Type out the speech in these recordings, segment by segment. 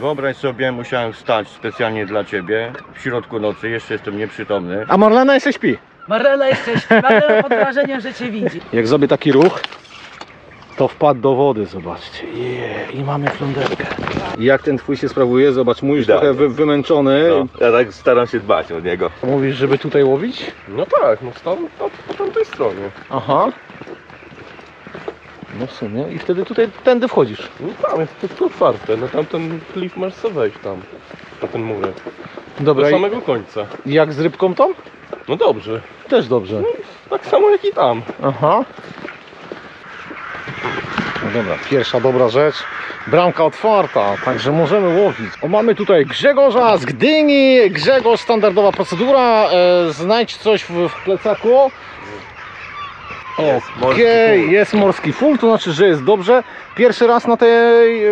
Wyobraź sobie, musiałem wstać specjalnie dla ciebie w środku nocy, jeszcze jestem nieprzytomny. A Marlena jeszcze śpi. Marlena jeszcze śpi, Marlena pod wrażeniem, że cię widzi. Jak zrobię taki ruch, to wpadł do wody, zobaczcie. Je, I mamy fląderkę. Jak ten twój się sprawuje? Zobacz, mój już trochę wy, wymęczony. No, ja tak staram się dbać o niego. Mówisz, żeby tutaj łowić? No tak, no tam, tam, po tamtej stronie. Aha. No w sumie. I wtedy tutaj tędy wchodzisz. No tam jest wszystko otwarte, no tamten klif masz sobie wejść tam, na ten murek. Dobra, Do i samego końca. jak z rybką tą? No dobrze, Też dobrze. tak samo jak i tam. Aha. No dobra, pierwsza dobra rzecz. Bramka otwarta, także możemy łowić. O, mamy tutaj Grzegorza z Gdyni. Grzegorz, standardowa procedura. E, znajdź coś w, w plecaku. Okej, full. jest morski full, to znaczy, że jest dobrze. Pierwszy raz na tej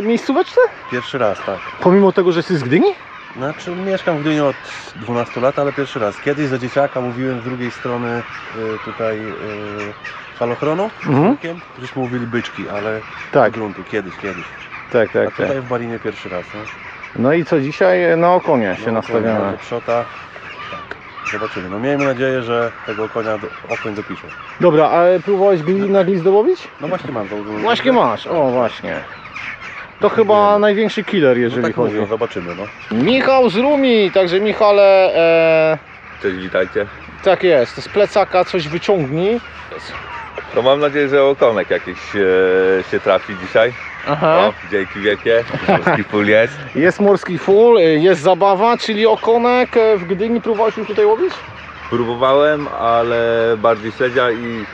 miejscóweczce? Pierwszy raz, tak. Pomimo tego, że jesteś z Gdyni? Znaczy mieszkam w Gdyni od 12 lat, ale pierwszy raz. Kiedyś za dzieciaka mówiłem z drugiej strony y, tutaj y, falochronu, Mhm. żeśmy mówili byczki, ale Tak, gruntu, kiedyś, kiedyś. tak, A tak, tak. tutaj w Barinie pierwszy raz. No. No i co dzisiaj na okonie się No, nastawiamy. Przota. Zobaczymy. No miejmy nadzieję, że tego konia do, okoń dopiszą. Dobra, a próbowałeś gli- na glizdę łowić? No właśnie mam założone. Właśnie masz, o właśnie. To chyba największy killer, No jeżeli tak chodzi. mówią, zobaczymy no. Michał z Rumi, także Michale, e, Cześć, witajcie. tak jest, z plecaka coś wyciągnij. To mam nadzieję, że okonek jakiś e, się trafi dzisiaj. Aha. O, dzięki wielkie. Morski full jest. Jest morski full, e, jest zabawa, czyli okonek e, w Gdyni próbowałeś już tutaj łowić? Próbowałem, ale bardziej śledzia i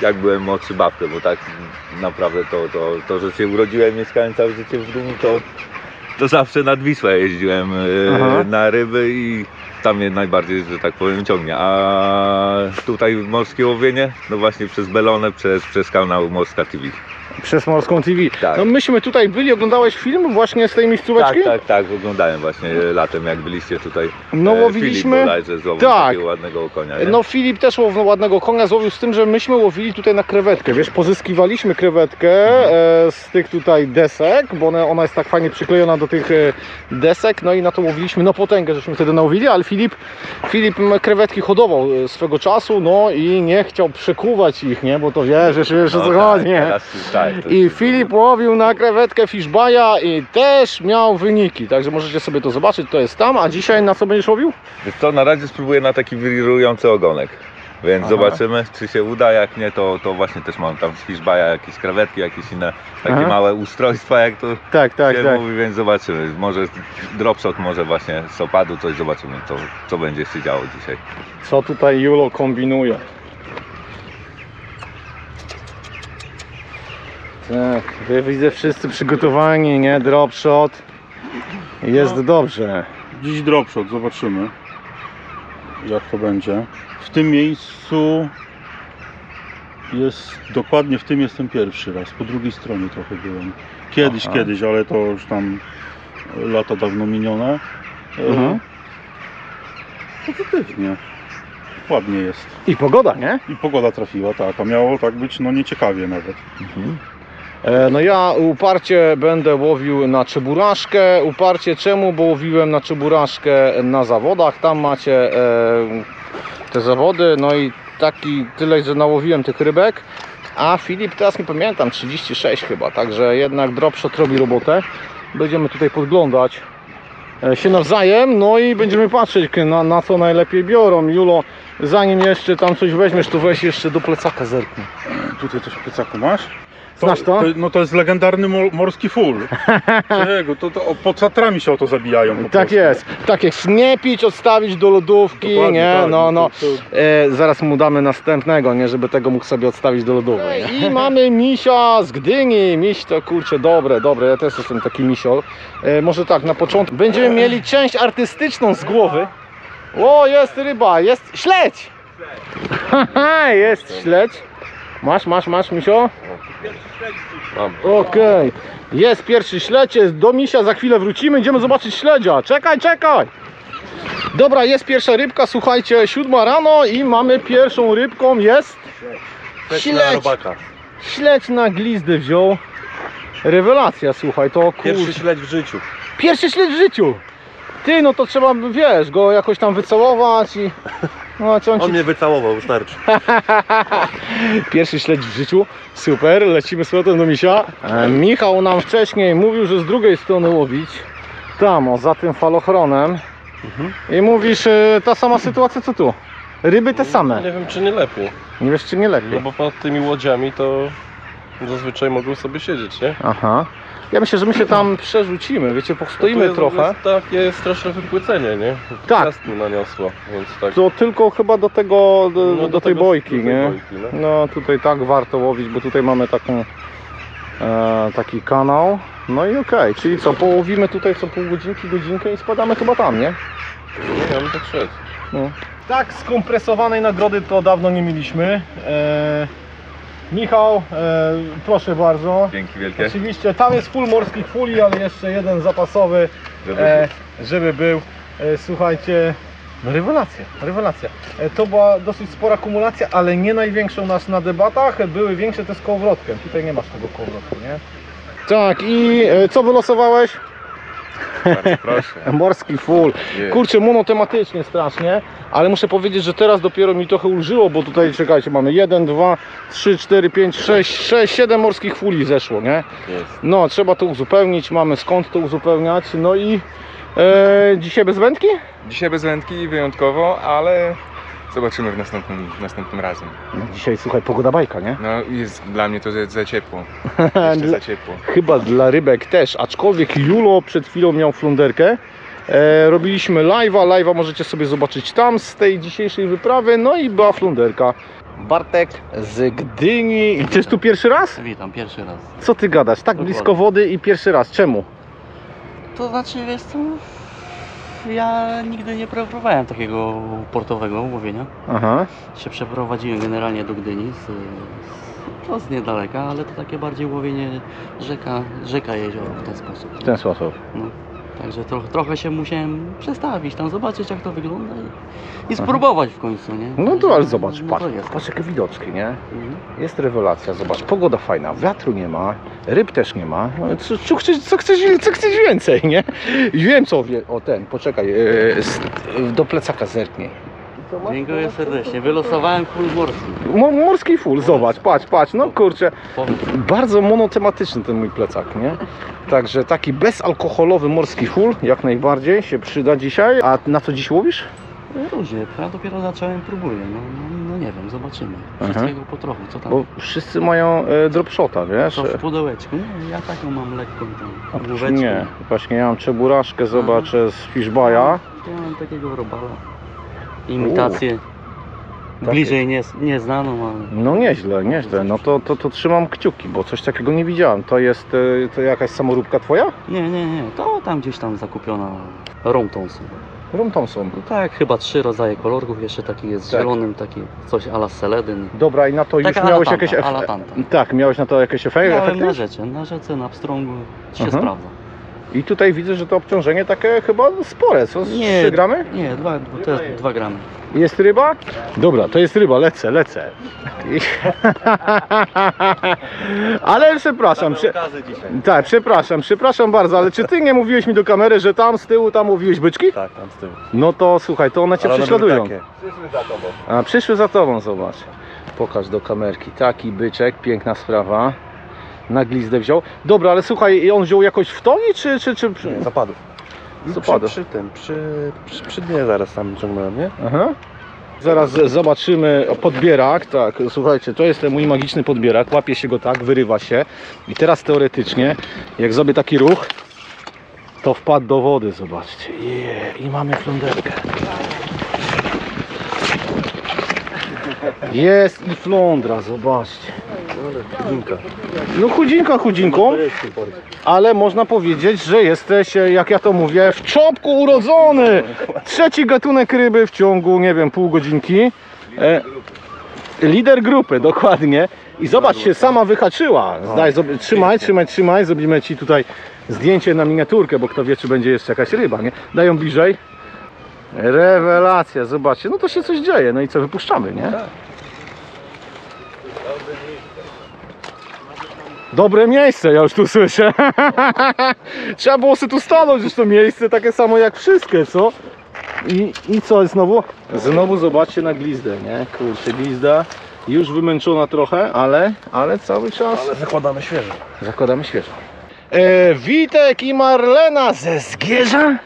jak byłem młodszy babkę, bo tak naprawdę to, to, to że się urodziłem, mieszkałem całe życie w Gdyni, to, to zawsze nad Wisłę jeździłem e, Aha. na ryby i tam mnie najbardziej, że tak powiem, ciągnie. A tutaj morskie łowienie, no właśnie przez Belonę, przez, przez kanał Morska TV. Przez Morską TV. Tak. No myśmy tutaj byli, oglądałeś film właśnie z tej miejscóweczki? Tak, tak, tak, oglądałem właśnie latem, jak byliście tutaj. No E, Filip łowiliśmy. bodajże złowił Tak. takiego ładnego konia, nie? No Filip też łowił ładnego konia, złowił z tym, że myśmy łowili tutaj na krewetkę, wiesz, pozyskiwaliśmy krewetkę e, z tych tutaj desek, bo ona, ona jest tak fajnie przyklejona do tych e, desek, no i na to łowiliśmy na potęgę, żeśmy wtedy nałowili, ale Filip, Filip krewetki hodował e, swego czasu, no i nie chciał przekuwać ich, nie, bo to wiesz, o co No chodzi, tak, nie? teraz- tak, to I jest- Filip łowił na krewetkę fishbaya i też miał wyniki, także możecie sobie to zobaczyć, to jest tam, a dzisiaj na co będziesz łowił? Wiesz co, na razie spróbuję na taki wirujący ogonek. Więc Aha. zobaczymy, czy się uda, jak nie, to, to właśnie też mam tam z fishbaya jakieś krewetki, jakieś inne takie Aha. małe ustrojstwa, jak to Tak, tak, się tak. mówi, więc zobaczymy. Może dropshot, może właśnie z opadu, coś zobaczymy, co, co będzie się działo dzisiaj. Co tutaj Julo kombinuje? Tak, wy widzę wszyscy przygotowani, nie? Dropshot. Jest dobrze. Dziś dropshot, zobaczymy jak to będzie. W tym miejscu jest, dokładnie w tym jestem pierwszy raz, po drugiej stronie trochę byłem. Kiedyś, Aha. kiedyś, ale to już tam lata dawno minione. E, Mhm. Pozytywnie. Ładnie jest. I pogoda, nie? I pogoda trafiła, tak, a miało tak być no nieciekawie nawet. E, No ja uparcie będę łowił na czeburaszkę. Uparcie czemu? Bo łowiłem na czeburaszkę na zawodach. Tam macie e, te zawody. No i taki tyle, że nałowiłem tych rybek. A Filip teraz nie pamiętam, 36 chyba. Także jednak dropshot robi robotę. Będziemy tutaj podglądać e, się nawzajem. No i będziemy patrzeć na, na co najlepiej biorą. Julo, zanim jeszcze tam coś weźmiesz, to weź jeszcze do plecaka zerknij. Tutaj coś w plecaku masz? Znasz to? No to jest legendarny mor- morski full. Czego? To, to pod satrami się o to zabijają. po Tak prostu. jest. Tak jest. Nie pić, odstawić do lodówki, Dokładnie, nie? tak. No, no. To- to- E, zaraz mu damy następnego, nie? Żeby tego mógł sobie odstawić do lodówy. I mamy misia z Gdyni. Miś to kurczę dobre, dobre. Ja też jestem taki misiol. E, może tak, na początku. Będziemy mieli część artystyczną z głowy. O, jest ryba, jest śledź! Haha, jest śledź. Masz, masz, masz, misio? Mam. Okej. Jest pierwszy śledź, jest do misia, za chwilę wrócimy, idziemy zobaczyć śledzia. Czekaj, czekaj. Dobra, jest pierwsza rybka, słuchajcie, siódma rano i mamy pierwszą rybką, jest Śledź na śledź. robaka. Śledź na glizdy wziął. Rewelacja, słuchaj, to Pierwszy kurczę. śledź w życiu. Pierwszy śledź w życiu! Ty, no to trzeba, wiesz, go jakoś tam wycałować i... No, czy on On ci... mnie wycałował, wystarczy. Pierwszy śledź w życiu, super, lecimy z powrotem do misia. E, Michał nam wcześniej mówił, że z drugiej strony łowić, tam, o, za tym falochronem. I mówisz, e, ta sama sytuacja co tu. Ryby te same. Nie wiem czy nie lepiej. Nie wiesz czy nie lepiej. No bo pod tymi łodziami to zazwyczaj mogą sobie siedzieć, nie? Aha. Ja myślę, że my się tam przerzucimy, wiecie, postoimy jest, trochę. Jest takie straszne wypłycenie, nie? Tak. Mi naniosło, więc tak. To tylko chyba do tego, do, no, do tej tego- bojki, do tej nie? bojki, no. No tutaj tak warto łowić, bo tutaj mamy taką, e, taki kanał. No i okej, czyli co, połowimy tutaj co pół godzinki, godzinkę i spadamy chyba tam, nie? Nie, ja bym tak szedł. Tak skompresowanej nagrody to dawno nie mieliśmy. E, Michał, e, proszę bardzo. Dzięki wielkie. Oczywiście tam jest full morskich fuli, ale jeszcze jeden zapasowy, Żeby e, żeby był. E, słuchajcie, no rewelacja, rewelacja. E, to była dosyć spora kumulacja, ale nie największa u nas na debatach. Były większe te z kołowrotkiem. Tutaj nie masz tego kołowrotku, nie? Tak, i e, co wylosowałeś? Bardzo proszę. Morski full. Kurczę, monotematycznie strasznie, ale muszę powiedzieć, że teraz dopiero mi trochę ulżyło, bo tutaj czekajcie, mamy 1, 2, 3, 4, 5, 6, 6, 7 morskich fuli zeszło, nie? Jest. No, trzeba to uzupełnić, mamy skąd to uzupełniać, no i e, dzisiaj bez wędki? Dzisiaj bez wędki wyjątkowo, ale zobaczymy w następnym, następnym razem. Dzisiaj, słuchaj, pogoda bajka, nie? No jest dla mnie to za, za ciepło. Jeszcze za ciepło. chyba dla rybek też, aczkolwiek Julo przed chwilą miał flunderkę. E, robiliśmy live'a, live'a możecie sobie zobaczyć tam z tej dzisiejszej wyprawy, no i była flunderka. Bartek z Gdyni. I tu pierwszy raz? Witam, pierwszy raz. Co ty gadasz? Tak Dokładnie. blisko wody i pierwszy raz. Czemu? To znaczy, co, ja nigdy nie próbowałem takiego portowego łowienia. Aha. Się przeprowadziłem generalnie do Gdyni, z, z, to z niedaleka, ale to takie bardziej łowienie rzeka, rzeka jezioro w ten sposób. W ten sposób. Także trochę, trochę się musiałem przestawić tam, zobaczyć jak to wygląda i, i spróbować w końcu, nie? No to ale zobacz, No patrz, to jest. patrz jakie widoczki, nie? Mhm. Jest rewelacja, zobacz, pogoda fajna, wiatru nie ma, ryb też nie ma. No, Co, co, chcesz, co, chcesz, co chcesz więcej, nie? I wiem co, wie, o ten, poczekaj, e, do plecaka zerknij. Dziękuję serdecznie. Wylosowałem full morski. Mo, morski full, zobacz, patrz, patrz, no kurczę, bardzo monotematyczny ten mój plecak, nie? Także taki bezalkoholowy morski full jak najbardziej się przyda dzisiaj. A na co dziś łowisz? Różnie, ja dopiero zacząłem, próbuję. No, no, no nie wiem, zobaczymy. Aha. Wszystkiego po trochu, co tam. Bo wszyscy mają e, dropshota, wiesz? Co w pudełeczku? Nie, ja taką mam lekką tam główeczkę. Nie, właśnie ja mam czeburaszkę, zobaczę z fishbaya. Ja mam takiego robala. Imitację. Tak Bliżej nie, nieznaną, ale No nieźle, nieźle. No to, to, to trzymam kciuki, bo coś takiego nie widziałem. To jest e, to jakaś samoróbka twoja? nie, nie, nie. To tam gdzieś tam zakupiona Rom Thompson. Rom Thompson. No tak, chyba trzy rodzaje kolorków. Jeszcze taki jest Tak. zielonym, taki coś ala seledyn. Dobra, i na to już Taka miałeś alatanta, jakieś efekty? Tak, miałeś na to jakieś efekty? Miałem na rzece, na rzece, na pstrągu się Aha. sprawdza. I tutaj widzę, że to obciążenie takie chyba spore, co? Z Nie. 3 gramy? Nie, dwa, to jest dwa gramy. Jest ryba? Dobra, to jest ryba, lecę, lecę. I- ale przepraszam, prze... tak, przepraszam, przepraszam bardzo, ale czy ty nie mówiłeś mi do kamery, że tam z tyłu tam łowiłeś byczki? Tak, tam z tyłu. No to słuchaj, to one cię Ale one były prześladują. takie. A przyszły za tobą, zobacz. Pokaż do kamerki. Taki byczek, piękna sprawa. Na glizdę wziął. Dobra, ale słuchaj, on wziął jakoś w toni, czy... czy, czy... Nie, zapadł. Zapadł. Przy, przy tym, przy, przy, przy dnie zaraz tam ciągnąłem, nie? Aha. Zaraz zobaczymy podbierak. Tak, słuchajcie, to jest ten mój magiczny podbierak. Łapie się go tak, wyrywa się. I teraz teoretycznie, jak zrobię taki ruch, to wpadł do wody, zobaczcie. Je, I mamy flunderkę. Jest i flądra, zobaczcie. No chudzinka chudzinką, ale można powiedzieć, że jesteś, e, jak ja to mówię, w czopku urodzony. Trzeci gatunek ryby w ciągu, nie wiem, pół godzinki. E, lider grupy, dokładnie. I zobacz, się sama wyhaczyła. Zdaj, zob- trzymaj, trzymaj, trzymaj. Zrobimy Ci tutaj zdjęcie na miniaturkę, bo kto wie, czy będzie jeszcze jakaś ryba, nie? Dają bliżej. Rewelacja, zobaczcie. No to się coś dzieje. No i co, wypuszczamy, nie? Dobre miejsce, ja już tu słyszę. Trzeba było sobie tu stanąć, już to miejsce takie samo jak wszystkie, co? I, I co znowu? Znowu zobaczcie na glizdę, nie? Kurczę, glizda już wymęczona trochę, ale, ale cały czas Ale zakładamy świeżo. zakładamy świeżo. E, Witek i Marlena ze Zgierza?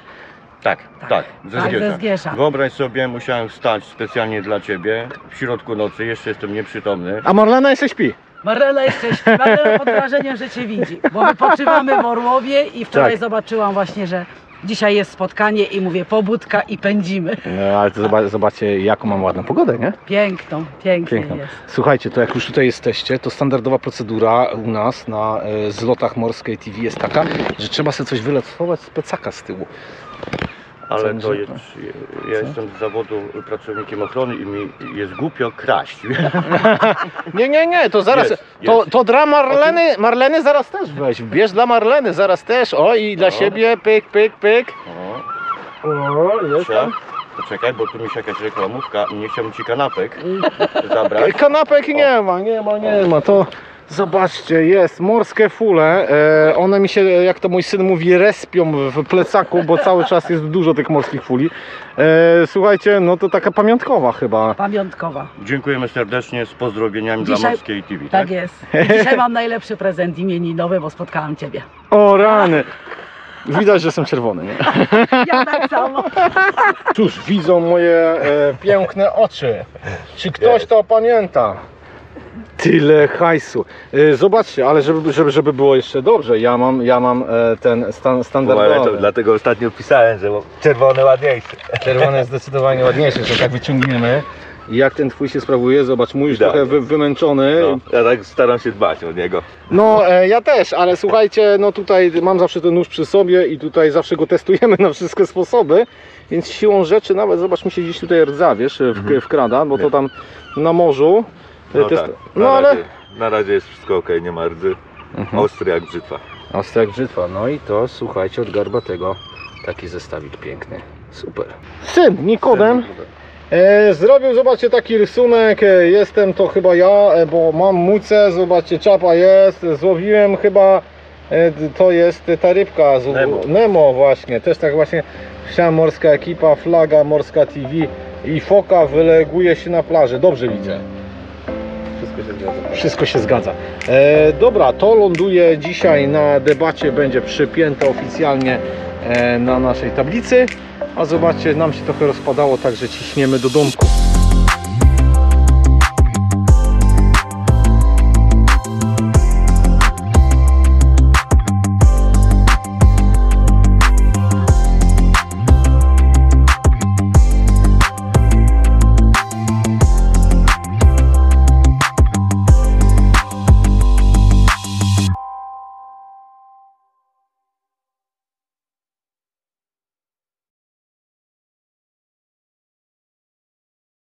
Tak, tak, ze Tak, ze Zgierza. Zgierza. Wyobraź sobie, musiałem wstać specjalnie dla Ciebie w środku nocy, jeszcze jestem nieprzytomny. A Marlena jeszcze śpi. Marela jeszcze śpi. Marela pod wrażeniem, że Cię widzi. Bo wypoczywamy w Orłowie i wczoraj Tak. zobaczyłam właśnie, że dzisiaj jest spotkanie i mówię pobudka i pędzimy. No, ale to zobac- zobaczcie jaką mam ładną pogodę, nie? Piękną, pięknie Piękną. jest. Słuchajcie, to jak już tutaj jesteście, to standardowa procedura u nas na e, zlotach Morskiej TV jest taka, że trzeba sobie coś wylosować z plecaka z tyłu. Ale to jest, ja jestem z zawodu pracownikiem ochrony i mi jest głupio kraść. Nie, nie, nie, to zaraz, Jest, to, jest. to dla Marleny, Marleny zaraz też weź, bierz dla Marleny zaraz też, o i dla No. siebie, pyk, pyk, pyk. O, O, jest. Poczekaj, bo tu mi się jakaś reklamówka i nie chciałbym Ci kanapek zabrać. Kanapek nie ma, nie ma, nie ma, to zobaczcie, jest morskie fule, e, one mi się, jak to mój syn mówi, respią w plecaku, bo cały czas jest dużo tych morskich fuli. E, słuchajcie, no to taka pamiątkowa chyba. Pamiątkowa. Dziękujemy serdecznie z pozdrowieniami dla Dzisiaj- Morskiej TV. Tak jest. I dzisiaj mam najlepszy prezent imieninowy, bo spotkałam Ciebie. O rany! Widać, że jestem czerwony, nie? Ja tak samo. Cóż, widzą moje e, piękne oczy. Czy ktoś to pamięta? Tyle hajsu. E, zobaczcie, ale żeby, żeby, żeby było jeszcze dobrze, ja mam, ja mam e, ten stan, Ale to, standardowy. dlatego ostatnio pisałem, że czerwony ładniejszy. Czerwony jest zdecydowanie ładniejszy, że tak wyciągniemy. Jak ten twój się sprawuje? Zobacz, mój już Idealnie. trochę wy, wymęczony. No, ja tak staram się dbać o niego. No, e, ja też, ale słuchajcie, no tutaj mam zawsze ten nóż przy sobie i tutaj zawsze go testujemy na wszystkie sposoby, więc siłą rzeczy nawet, zobacz, mi się gdzieś tutaj rdza, wiesz, w, Mhm. wkrada, bo to tam na morzu. No, tak, na, no ale... razie, na razie jest wszystko ok, nie ma rdzy. Mhm. Ostry jak brzytwa. Ostry jak brzytwa, no i to, słuchajcie, od Garbatego taki zestawik piękny, super. Syn, Nikodem, E, zrobił, zobaczcie, taki rysunek. E, jestem to chyba ja, e, bo mam mucę. Zobaczcie, czapa jest. Złowiłem chyba. E, to jest ta rybka. Z, Nemo. Nemo, właśnie. Też tak właśnie. Wsiała morska ekipa, flaga Morska TV i foka wyleguje się na plaży. Dobrze widzę. Wszystko się zgadza. Wszystko się zgadza. E, dobra, to ląduje dzisiaj na debacie, będzie przypięte oficjalnie e, na naszej tablicy. A zobaczcie, nam się trochę rozpadało, także ciśniemy do domku.